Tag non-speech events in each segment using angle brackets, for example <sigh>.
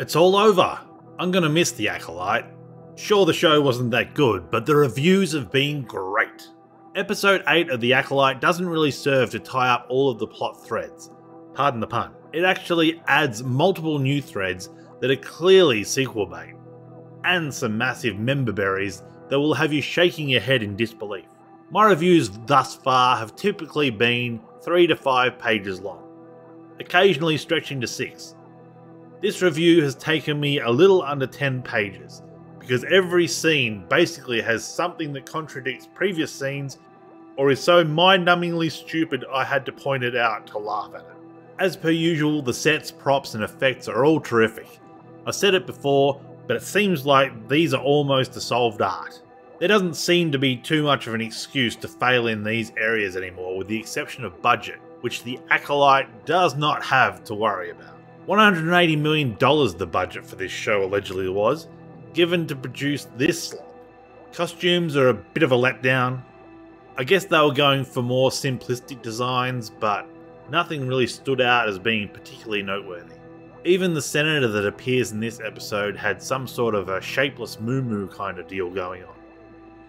It's all over. I'm gonna miss The Acolyte. Sure, the show wasn't that good, but the reviews have been great. Episode 8 of The Acolyte doesn't really serve to tie up all of the plot threads. Pardon the pun. It actually adds multiple new threads that are clearly sequel bait, and some massive member berries that will have you shaking your head in disbelief. My reviews thus far have typically been 3 to 5 pages long, occasionally stretching to 6. This review has taken me a little under 10 pages, because every scene basically has something that contradicts previous scenes or is so mind numbingly stupid I had to point it out to laugh at it. As per usual, the sets, props, and effects are all terrific. I've said it before, but it seems like these are almost a solved art. There doesn't seem to be too much of an excuse to fail in these areas anymore, with the exception of budget, which the Acolyte does not have to worry about. $180 million the budget for this show allegedly was, given to produce this. Costumes are a bit of a letdown. I guess they were going for more simplistic designs, but nothing really stood out as being particularly noteworthy. Even the senator that appears in this episode had some sort of a shapeless moo moo kind of deal going on.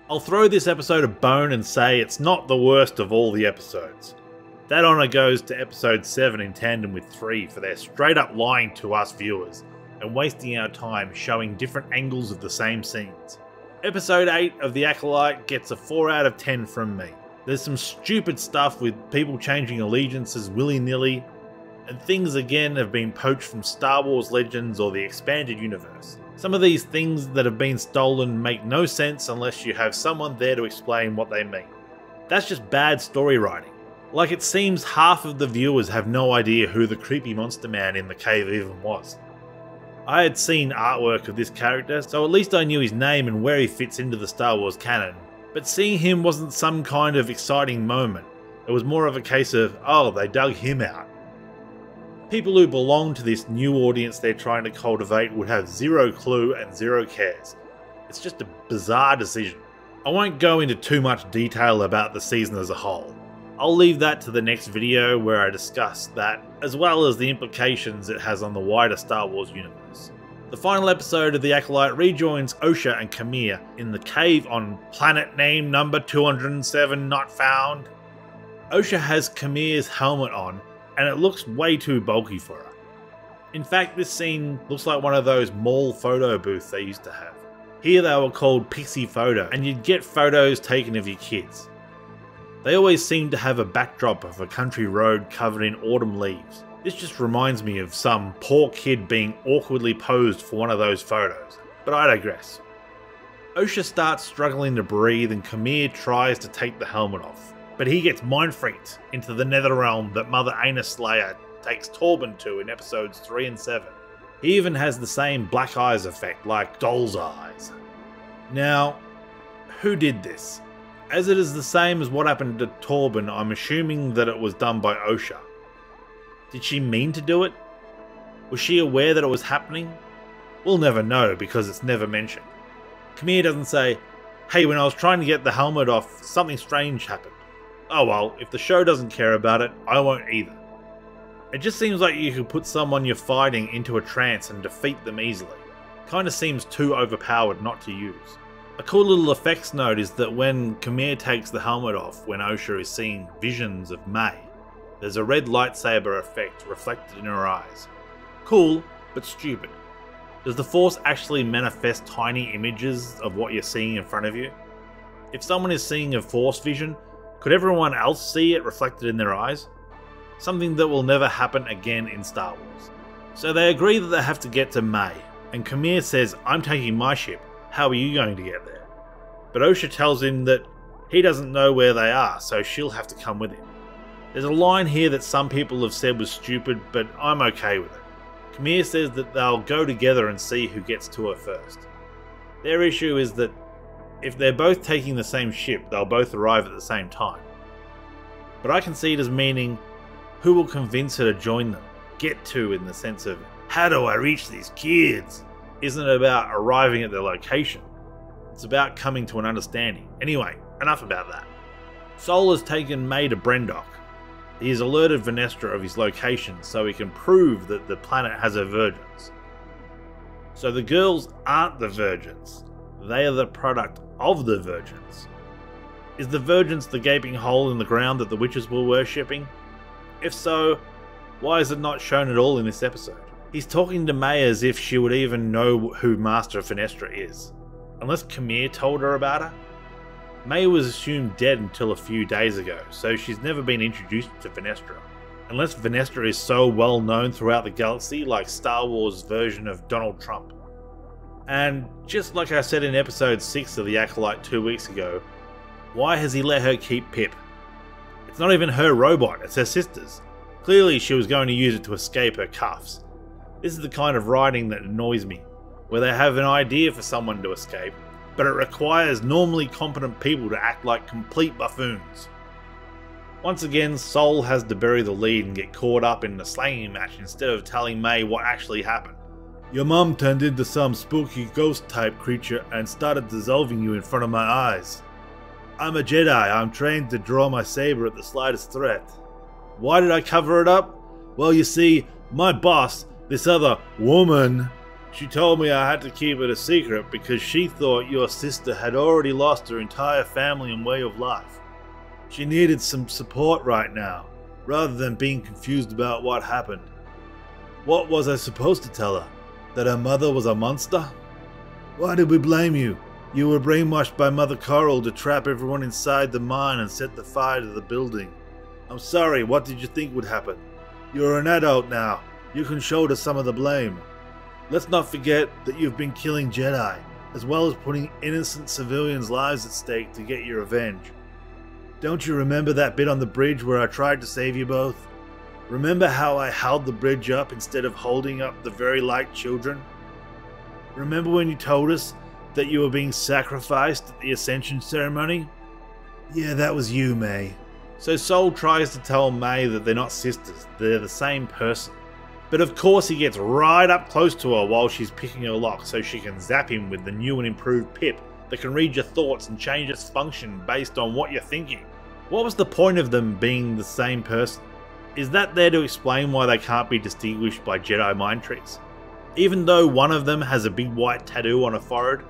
I'll throw this episode a bone and say it's not the worst of all the episodes. That honour goes to episode 7 in tandem with 3 for their straight up lying to us viewers and wasting our time showing different angles of the same scenes. Episode 8 of The Acolyte gets a 4 out of 10 from me. There's some stupid stuff with people changing allegiances willy nilly, and things again have been poached from Star Wars Legends or the expanded universe. Some of these things that have been stolen make no sense unless you have someone there to explain what they mean. That's just bad story writing. Like it seems half of the viewers have no idea who the creepy monster man in the cave even was. I had seen artwork of this character, so at least I knew his name and where he fits into the Star Wars canon, but seeing him wasn't some kind of exciting moment. It was more of a case of, oh, they dug him out. People who belong to this new audience they're trying to cultivate would have zero clue and zero cares. It's just a bizarre decision. I won't go into too much detail about the season as a whole. I'll leave that to the next video where I discuss that, as well as the implications it has on the wider Star Wars universe. The final episode of The Acolyte rejoins Osha and Qimir in the cave on planet name number 207 not found. Osha has Qimir's helmet on, and it looks way too bulky for her. In fact, this scene looks like one of those mall photo booths they used to have. Here they were called Pixie Photo, and you'd get photos taken of your kids. They always seem to have a backdrop of a country road covered in autumn leaves. This just reminds me of some poor kid being awkwardly posed for one of those photos, but I digress. Osha starts struggling to breathe and Qimir tries to take the helmet off, but he gets mind freaked into the nether realm that Mother Aniseya takes Torbin to in episodes 3 and 7. He even has the same black eyes effect like doll's eyes. Now, who did this? As it is the same as what happened to Torbin, I'm assuming that it was done by Osha. Did she mean to do it? Was she aware that it was happening? We'll never know because it's never mentioned. Qimir doesn't say, hey, when I was trying to get the helmet off, something strange happened. Oh well, if the show doesn't care about it, I won't either. It just seems like you could put someone you're fighting into a trance and defeat them easily. Kinda seems too overpowered not to use. A cool little effects note is that when Qimir takes the helmet off when Osha is seeing visions of Mae, there's a red lightsaber effect reflected in her eyes. Cool, but stupid. Does the Force actually manifest tiny images of what you're seeing in front of you? If someone is seeing a Force vision, could everyone else see it reflected in their eyes? Something that will never happen again in Star Wars. So they agree that they have to get to Mae, and Qimir says, I'm taking my ship, how are you going to get there? But Osha tells him that he doesn't know where they are, so she'll have to come with him. There's a line here that some people have said was stupid, but I'm okay with it. Qimir says that they'll go together and see who gets to her first. Their issue is that if they're both taking the same ship, they'll both arrive at the same time. But I can see it as meaning who will convince her to join them, get to in the sense of how do I reach these kids? Isn't about arriving at their location. It's about coming to an understanding. Anyway, enough about that. Sol has taken Mae to Brendok. He has alerted Vernestra of his location so he can prove that the planet has a vergence. So the girls aren't the vergence, they are the product of the vergence. Is the vergence the gaping hole in the ground that the witches were worshipping? If so, why is it not shown at all in this episode? He's talking to Mae as if she would even know who Master Vernestra is. Unless Qimir told her about her? Mae was assumed dead until a few days ago, so she's never been introduced to Vernestra. Unless Vernestra is so well known throughout the galaxy, like Star Wars' version of Donald Trump. And just like I said in episode 6 of The Acolyte two weeks ago, why has he let her keep Pip? It's not even her robot, it's her sister's. Clearly, she was going to use it to escape her cuffs. This is the kind of writing that annoys me, where they have an idea for someone to escape, but it requires normally competent people to act like complete buffoons. Once again, Sol has to bury the lead and get caught up in the slanging match instead of telling Mae what actually happened. Your mum turned into some spooky ghost type creature and started dissolving you in front of my eyes. I'm a Jedi, I'm trained to draw my saber at the slightest threat. Why did I cover it up? Well, you see, my boss, this other woman, she told me I had to keep it a secret because she thought your sister had already lost her entire family and way of life. She needed some support right now, rather than being confused about what happened. What was I supposed to tell her? That her mother was a monster? Why did we blame you? You were brainwashed by Mother Koril to trap everyone inside the mine and set the fire to the building. I'm sorry, what did you think would happen? You're an adult now. You can shoulder some of the blame. Let's not forget that you've been killing Jedi, as well as putting innocent civilians' lives at stake to get your revenge. Don't you remember that bit on the bridge where I tried to save you both? Remember how I held the bridge up instead of holding up the very light children? Remember when you told us that you were being sacrificed at the Ascension ceremony? Yeah, that was you, Mae. So Sol tries to tell Mae that they're not sisters, they're the same person. But of course, he gets right up close to her while she's picking her lock so she can zap him with the new and improved pip that can read your thoughts and change its function based on what you're thinking. What was the point of them being the same person? Is that there to explain why they can't be distinguished by Jedi mind tricks? Even though one of them has a big white tattoo on her forehead,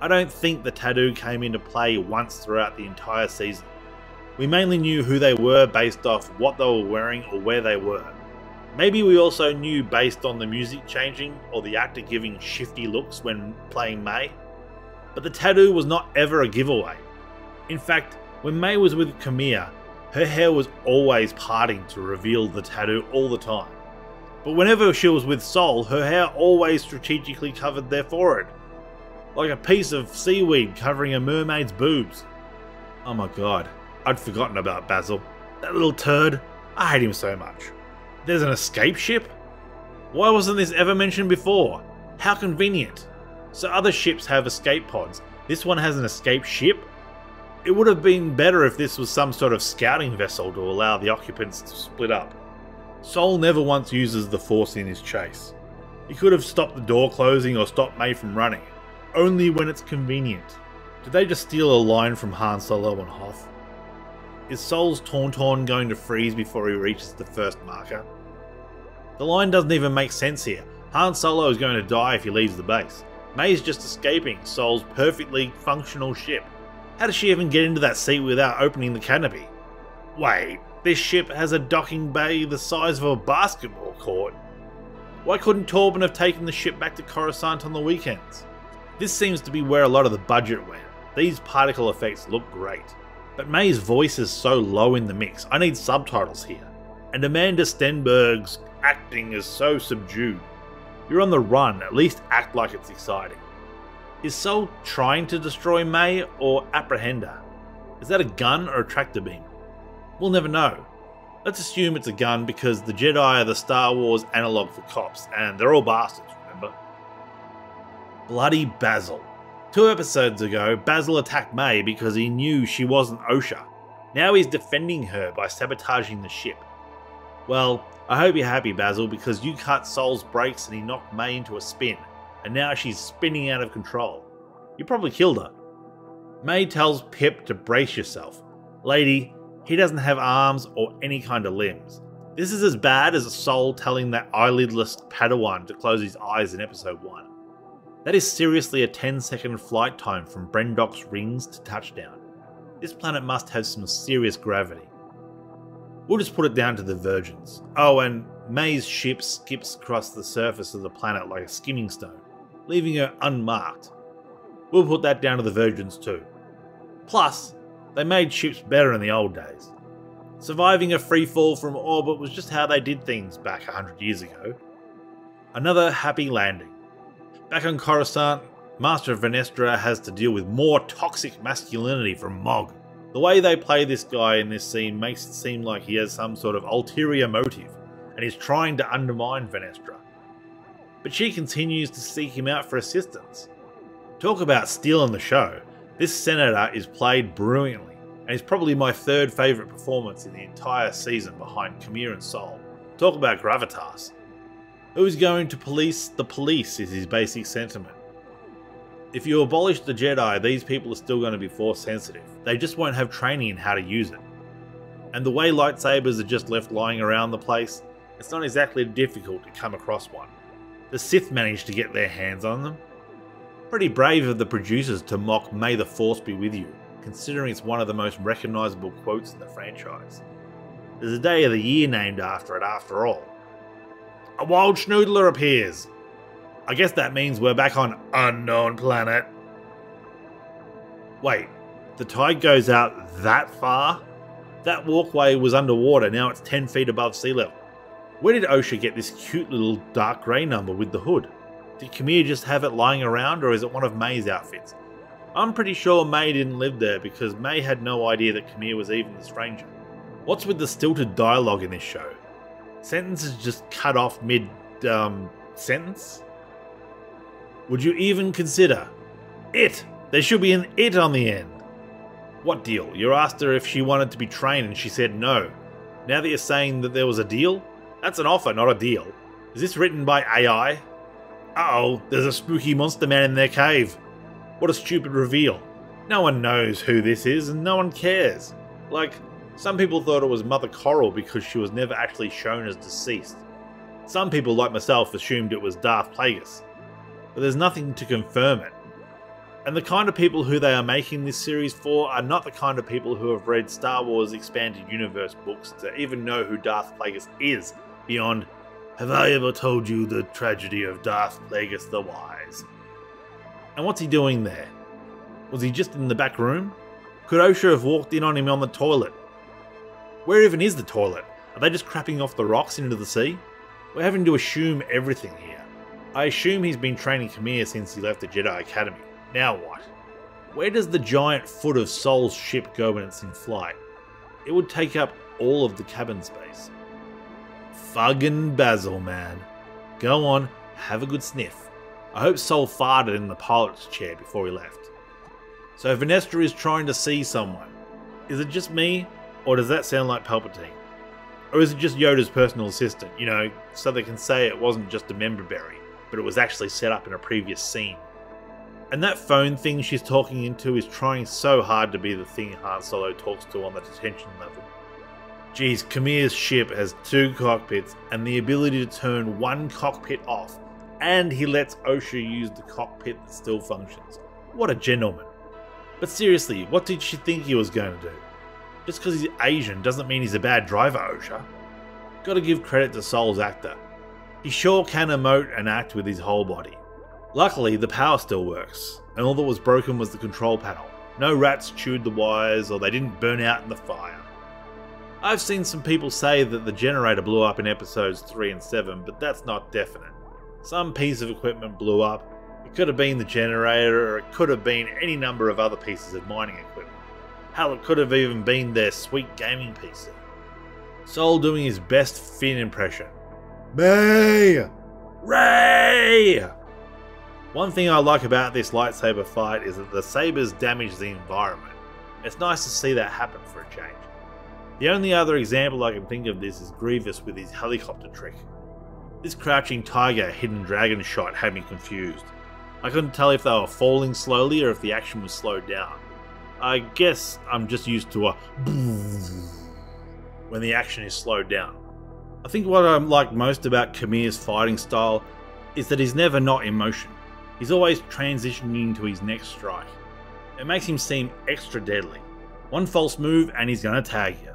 I don't think the tattoo came into play once throughout the entire season. We mainly knew who they were based off what they were wearing or where they were. Maybe we also knew based on the music changing or the actor giving shifty looks when playing Mae. But the tattoo was not ever a giveaway. In fact, when Mae was with Qimir, her hair was always parting to reveal the tattoo all the time. But whenever she was with Sol, her hair always strategically covered their forehead like a piece of seaweed covering a mermaid's boobs. Oh my god, I'd forgotten about Bazil. That little turd. I hate him so much. There's an escape ship? Why wasn't this ever mentioned before? How convenient. So other ships have escape pods. This one has an escape ship? It would have been better if this was some sort of scouting vessel to allow the occupants to split up. Sol never once uses the Force in his chase. He could have stopped the door closing or stopped Mae from running only when it's convenient. Did they just steal a line from Han Solo and Hoth? Is Sol's Tauntaun going to freeze before he reaches the first marker? The line doesn't even make sense here. Han Solo is going to die if he leaves the base. Mae's just escaping Sol's perfectly functional ship. How does she even get into that seat without opening the canopy? Wait, this ship has a docking bay the size of a basketball court. Why couldn't Torbin have taken the ship back to Coruscant on the weekends? This seems to be where a lot of the budget went. These particle effects look great. But Mae's voice is so low in the mix, I need subtitles here. And Amandla Stenberg's acting is so subdued. You're on the run, at least act like it's exciting. Is Sol trying to destroy Mae or apprehend her? Is that a gun or a tractor beam? We'll never know. Let's assume it's a gun because the Jedi are the Star Wars analog for cops, and they're all bastards, remember? Bloody Bazil. Two episodes ago, Bazil attacked Mae because he knew she wasn't Osha. Now he's defending her by sabotaging the ship. Well, I hope you're happy, Bazil, because you cut Sol's brakes and he knocked Mae into a spin, and now she's spinning out of control. You probably killed her. Mae tells Pip to brace yourself. Lady, he doesn't have arms or any kind of limbs. This is as bad as a Sol telling that eyelidless Padawan to close his eyes in episode 1. That is seriously a 10 second flight time from Brendok's rings to touchdown. This planet must have some serious gravity. We'll just put it down to the vergence. Oh, and Mae's ship skips across the surface of the planet like a skimming stone, leaving her unmarked. We'll put that down to the vergence too. Plus, they made ships better in the old days. Surviving a free fall from orbit was just how they did things back a hundred years ago. Another happy landing. Back on Coruscant, Master Vernestra has to deal with more toxic masculinity from Mog. The way they play this guy in this scene makes it seem like he has some sort of ulterior motive and is trying to undermine Vernestra. But she continues to seek him out for assistance. Talk about stealing the show. This senator is played brilliantly, and is probably my third favourite performance in the entire season behind Qimir and Sol. Talk about gravitas. Who's going to police the police is his basic sentiment. If you abolish the Jedi, these people are still going to be force sensitive. They just won't have training in how to use it. And the way lightsabers are just left lying around the place, it's not exactly difficult to come across one. The Sith managed to get their hands on them. Pretty brave of the producers to mock May the Force be with you, considering it's one of the most recognisable quotes in the franchise. There's a day of the year named after it after all. A wild schnoodler appears, I guess that means we're back on unknown planet. Wait, the tide goes out that far? That walkway was underwater, now it's 10 feet above sea level. Where did Osha get this cute little dark grey number with the hood? Did Qimir just have it lying around, or is it one of Mae's outfits? I'm pretty sure Mae didn't live there because Mae had no idea that Qimir was even the stranger. What's with the stilted dialogue in this show? Sentences just cut off mid um, sentence? Would you even consider it? There should be an it on the end. What deal? You asked her if she wanted to be trained and she said no. Now that you're saying that there was a deal? That's an offer, not a deal. Is this written by AI? Uh oh, there's a spooky monster man in their cave. What a stupid reveal. No one knows who this is and no one cares. Like, some people thought it was Mother Koril because she was never actually shown as deceased. Some people, like myself, assumed it was Darth Plagueis but there's nothing to confirm it. And the kind of people who they are making this series for are not the kind of people who have read Star Wars Expanded Universe books to even know who Darth Plagueis is, beyond, have I ever told you the tragedy of Darth Plagueis the Wise? And what's he doing there? Was he just in the back room? Could Osha have walked in on him on the toilet? Where even is the toilet? Are they just crapping off the rocks into the sea? We're having to assume everything here. I assume he's been training Qimir since he left the Jedi Academy. Now what? Where does the giant foot of Sol's ship go when it's in flight? It would take up all of the cabin space. Fucking Bazil, man. Go on, have a good sniff. I hope Sol farted in the pilot's chair before he left. So Vernestra is trying to see someone. Is it just me, or does that sound like Palpatine? Or is it just Yoda's personal assistant, you know, so they can say it wasn't just a member berry? But it was actually set up in a previous scene. And that phone thing she's talking into is trying so hard to be the thing Han Solo talks to on the detention level. Geez, Qimir's ship has two cockpits and the ability to turn one cockpit off, and he lets Osha use the cockpit that still functions. What a gentleman. But seriously, what did she think he was going to do? Just because he's Asian doesn't mean he's a bad driver, Osha. Gotta give credit to Sol's actor. He sure can emote and act with his whole body. Luckily, the power still works, and all that was broken was the control panel. No rats chewed the wires or they didn't burn out in the fire. I've seen some people say that the generator blew up in episodes 3 and 7, but that's not definite. Some piece of equipment blew up. It could have been the generator, or it could have been any number of other pieces of mining equipment. Hell, it could have even been their sweet gaming PC. Sol doing his best Finn impression, Rey! One thing I like about this lightsaber fight is that the sabers damage the environment. It's nice to see that happen for a change. The only other example I can think of this is Grievous with his helicopter trick. This crouching tiger hidden dragon shot had me confused. I couldn't tell if they were falling slowly or if the action was slowed down. I guess I'm just used to a <laughs> when the action is slowed down. I think what I like most about Qimir's fighting style is that he's never not in motion. He's always transitioning to his next strike. It makes him seem extra deadly. One false move and he's gonna tag you.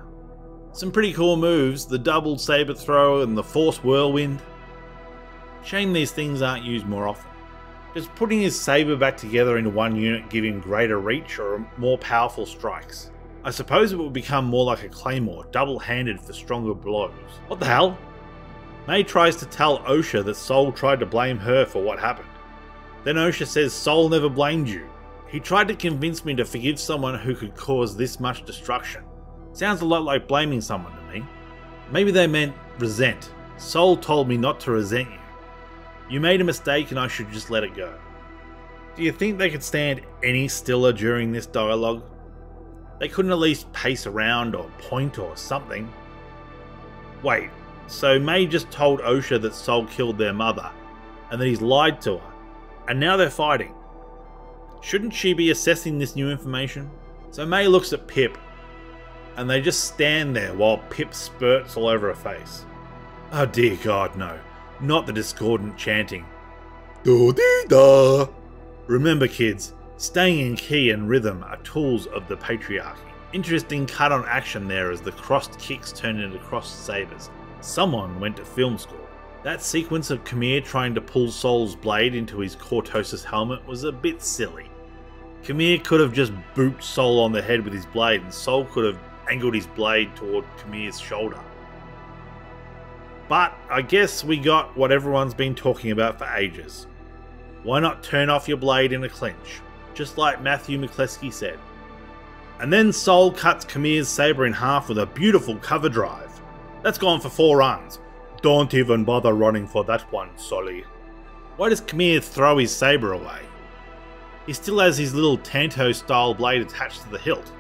Some pretty cool moves, the double saber throw and the force whirlwind. Shame these things aren't used more often. Does putting his saber back together into one unit give him greater reach or more powerful strikes? I suppose it would become more like a claymore, double-handed for stronger blows. What the hell? Mae tries to tell Osha that Sol tried to blame her for what happened. Then Osha says Sol never blamed you. He tried to convince me to forgive someone who could cause this much destruction. Sounds a lot like blaming someone to me. Maybe they meant resent. Sol told me not to resent you. You made a mistake and I should just let it go. Do you think they could stand any stiller during this dialogue? They couldn't at least pace around or point or something. Wait, so Mae just told Osha that Sol killed their mother, and that he's lied to her, and now they're fighting. Shouldn't she be assessing this new information? So Mae looks at Pip, and they just stand there while Pip spurts all over her face. Oh dear God, no. Not the discordant chanting. Do dee da. Remember, kids, staying in key and rhythm are tools of the patriarchy. Interesting cut on action there as the crossed kicks turn into crossed sabers. Someone went to film school. That sequence of Qimir trying to pull Sol's blade into his Cortosis helmet was a bit silly. Qimir could have just booped Sol on the head with his blade, and Sol could have angled his blade toward Qimir's shoulder. But I guess we got what everyone's been talking about for ages. Why not turn off your blade in a clinch, just like Matthew McCleskey said? And then Sol cuts Qimir's saber in half with a beautiful cover drive. That's gone for four runs. Don't even bother running for that one, Solly. Why does Qimir throw his saber away? He still has his little Tanto style blade attached to the hilt.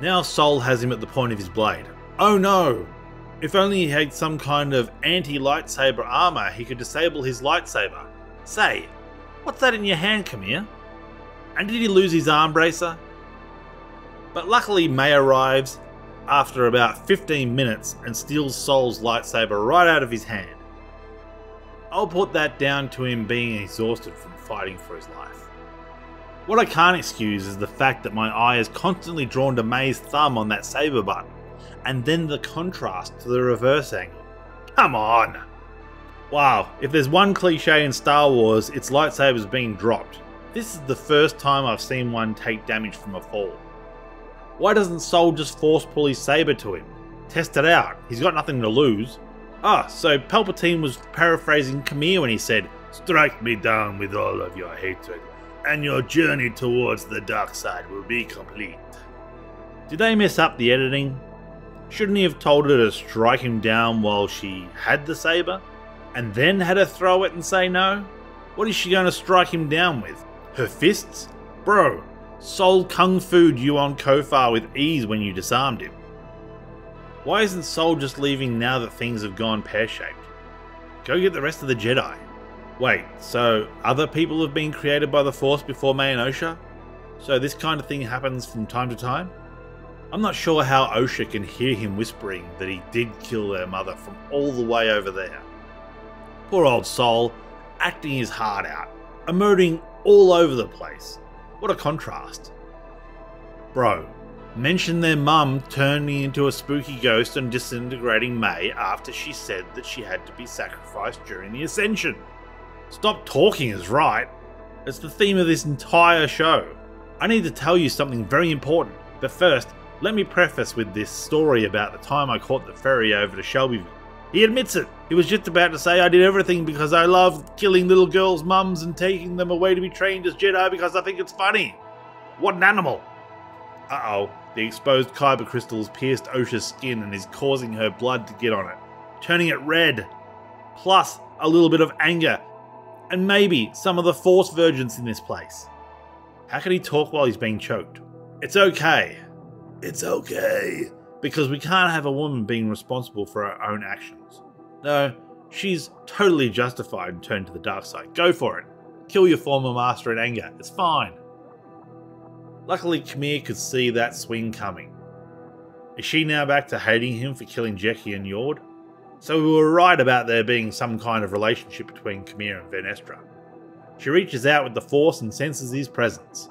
Now Sol has him at the point of his blade. Oh no! If only he had some kind of anti-lightsaber armor, he could disable his lightsaber. Say, what's that in your hand, Qimir? And did he lose his arm bracer? But luckily Mae arrives after about 15 minutes and steals Sol's lightsaber right out of his hand. I'll put that down to him being exhausted from fighting for his life. What I can't excuse is the fact that my eye is constantly drawn to Mae's thumb on that saber button and then the contrast to the reverse angle. Come on! Wow, if there's one cliche in Star Wars, it's lightsabers being dropped. This is the first time I've seen one take damage from a fall. Why doesn't Sol just force pull his saber to him? Test it out, he's got nothing to lose. Ah, so Palpatine was paraphrasing Qimir when he said, Strike me down with all of your hatred, and your journey towards the dark side will be complete. Did they mess up the editing? Shouldn't he have told her to strike him down while she had the saber? And then had her throw it and say no? What is she going to strike him down with? Her fists? Bro, Sol kung fu'd you on Khofar with ease when you disarmed him. Why isn't Sol just leaving now that things have gone pear-shaped? Go get the rest of the Jedi. Wait, so other people have been created by the Force before Mae and Osha? So this kind of thing happens from time to time? I'm not sure how Osha can hear him whispering that he did kill their mother from all the way over there. Poor old soul, acting his heart out, emoting all over the place. What a contrast. Bro, mention their mum turning into a spooky ghost and disintegrating Mae after she said that she had to be sacrificed during the Ascension. Stop talking is right. It's the theme of this entire show. I need to tell you something very important, but first, let me preface with this story about the time I caught the ferry over to Shelbyville. He admits it. He was just about to say I did everything because I love killing little girls' mums and taking them away to be trained as Jedi because I think it's funny. What an animal. Uh oh, the exposed kyber crystals pierced Osha's skin and is causing her blood to get on it, turning it red. Plus, a little bit of anger, and maybe some of the Force vergence in this place. How can he talk while he's being choked? It's okay. It's okay. Because we can't have a woman being responsible for her own actions. No, she's totally justified in turning to the dark side. Go for it. Kill your former master in anger. It's fine. Luckily, Qimir could see that swing coming. Is she now back to hating him for killing Jecki and Yord? So we were right about there being some kind of relationship between Qimir and Vernestra. She reaches out with the Force and senses his presence.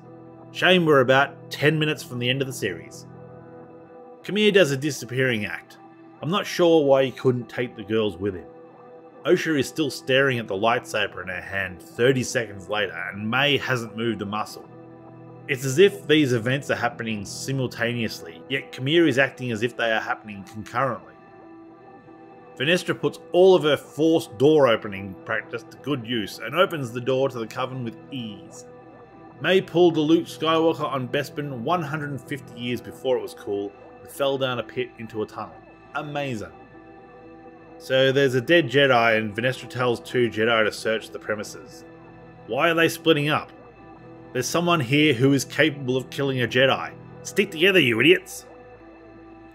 Shame we're about 10 minutes from the end of the series. Qimir does a disappearing act. I'm not sure why he couldn't take the girls with him. Osha is still staring at the lightsaber in her hand 30 seconds later, and Mae hasn't moved a muscle. It's as if these events are happening simultaneously, yet Qimir is acting as if they are happening concurrently. Vernestra puts all of her forced door opening practice to good use and opens the door to the Coven with ease. Mae pulled the Luke Skywalker on Bespin 150 years before it was cool and fell down a pit into a tunnel. Amazing. So there's a dead Jedi and Vernestra tells two Jedi to search the premises. Why are they splitting up? There's someone here who is capable of killing a Jedi. Stick together, you idiots!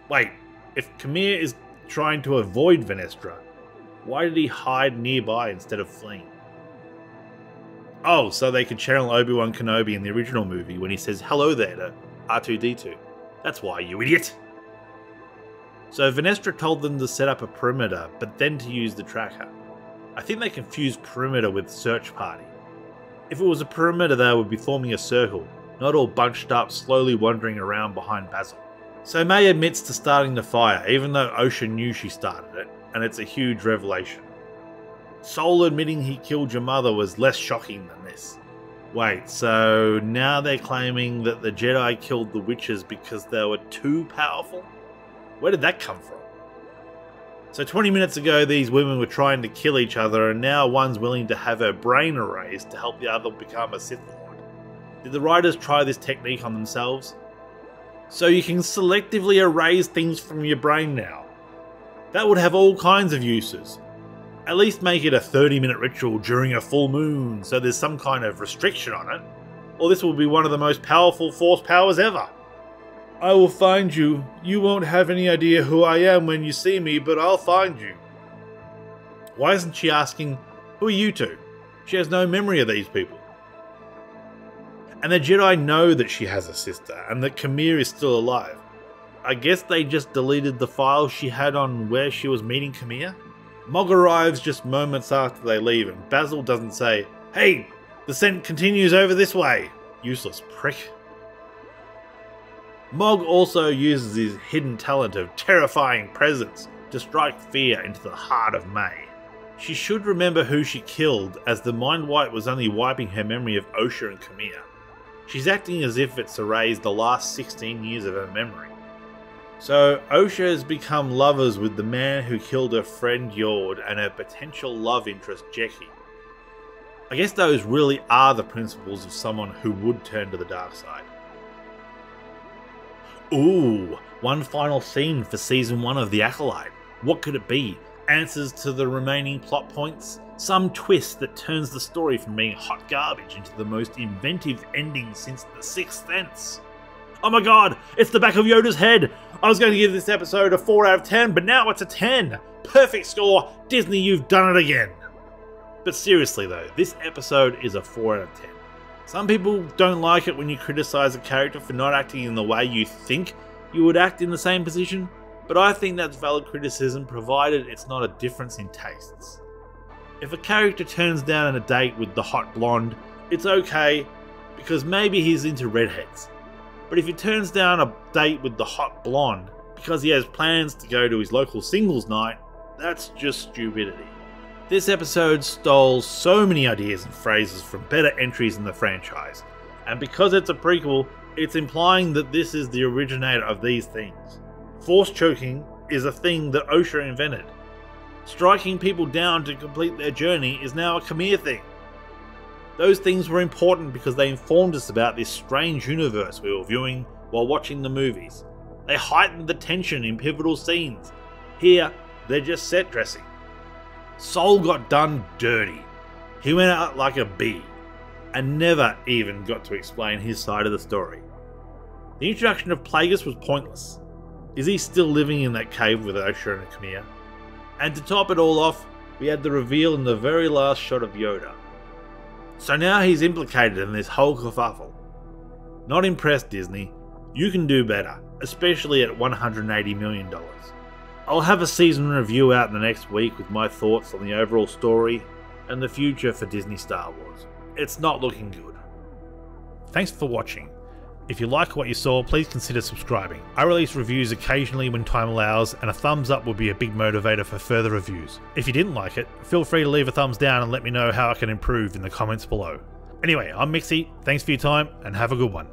Wait, if Qimir is trying to avoid Vernestra, why did he hide nearby instead of fleeing? Oh, so they could channel Obi-Wan Kenobi in the original movie when he says hello there to R2-D2. That's why, you idiot! So Vernestra told them to set up a perimeter, but then to use the tracker. I think they confused perimeter with search party. If it was a perimeter, they would be forming a circle, not all bunched up, slowly wandering around behind Bazil. So Mae admits to starting the fire, even though Ocean knew she started it, and it's a huge revelation. Sol admitting he killed your mother was less shocking than this. Wait, so now they're claiming that the Jedi killed the witches because they were too powerful? Where did that come from? So 20 minutes ago, these women were trying to kill each other, and now one's willing to have her brain erased to help the other become a Sith Lord. Did the writers try this technique on themselves? So you can selectively erase things from your brain now. That would have all kinds of uses. At least make it a 30 minute ritual during a full moon so there's some kind of restriction on it, or this will be one of the most powerful Force powers ever. I will find you. You won't have any idea who I am when you see me, but I'll find you. Why isn't she asking, Who are you two? She has no memory of these people. And the Jedi know that she has a sister and that Qimir is still alive. I guess they just deleted the file she had on where she was meeting Qimir? Mog arrives just moments after they leave, and Bazil doesn't say, Hey, the scent continues over this way. Useless prick. Mog also uses his hidden talent of terrifying presence to strike fear into the heart of Mae. She should remember who she killed, as the mind wipe was only wiping her memory of Osha and Qimir. She's acting as if it's erased the last 16 years of her memory. So, Osha has become lovers with the man who killed her friend Yord and her potential love interest Jecki. I guess those really are the principles of someone who would turn to the dark side. Ooh, one final scene for season one of The Acolyte. What could it be? Answers to the remaining plot points? Some twist that turns the story from being hot garbage into the most inventive ending since The Sixth Sense. Oh my god, it's the back of Yoda's head! I was going to give this episode a 4 out of 10, but now it's a 10! Perfect score! Disney, you've done it again! But seriously though, this episode is a 4 out of 10. Some people don't like it when you criticize a character for not acting in the way you think you would act in the same position, but I think that's valid criticism provided it's not a difference in tastes. If a character turns down a date with the hot blonde, it's okay because maybe he's into redheads. But if he turns down a date with the hot blonde because he has plans to go to his local singles night, that's just stupidity. This episode stole so many ideas and phrases from better entries in the franchise, and because it's a prequel, it's implying that this is the originator of these things. Force choking is a thing that Osha invented. Striking people down to complete their journey is now a Qimir thing. Those things were important because they informed us about this strange universe we were viewing while watching the movies. They heightened the tension in pivotal scenes. Here, they're just set dressing. Sol got done dirty. He went out like a bee and never even got to explain his side of the story. The introduction of Plagueis was pointless. Is he still living in that cave with Osha and Qimir? And to top it all off, we had the reveal in the very last shot of Yoda. So now he's implicated in this whole kerfuffle. Not impressed, Disney. You can do better, especially at $180 million. I'll have a season review out in the next week with my thoughts on the overall story and the future for Disney Star Wars. it's not looking good. Thanks for watching. If you like what you saw, please consider subscribing. I release reviews occasionally when time allows, and a thumbs up would be a big motivator for further reviews. If you didn't like it, feel free to leave a thumbs down and let me know how I can improve in the comments below. Anyway, I'm Micksy, thanks for your time, and have a good one.